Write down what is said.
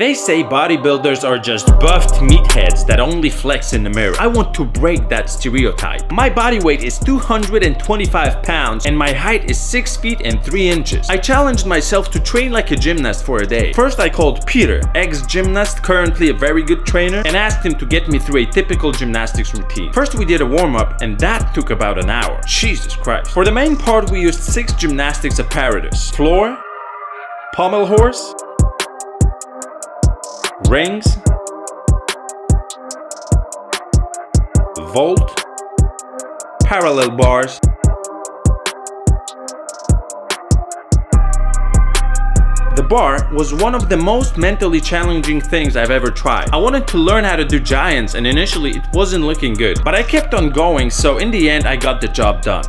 They say bodybuilders are just buffed meatheads that only flex in the mirror. I want to break that stereotype. My body weight is 225 pounds and my height is 6 feet and 3 inches. I challenged myself to train like a gymnast for a day. First I called Peter, ex-gymnast, currently a very good trainer, and asked him to get me through a typical gymnastics routine. First we did a warm-up and that took about an hour. Jesus Christ. For the main part we used 6 gymnastics apparatus. Floor, pommel horse, rings, vault, parallel bars, The bar was one of the most mentally challenging things I've ever tried. I wanted to learn how to do giants and initially it wasn't looking good, but I kept on going so in the end I got the job done.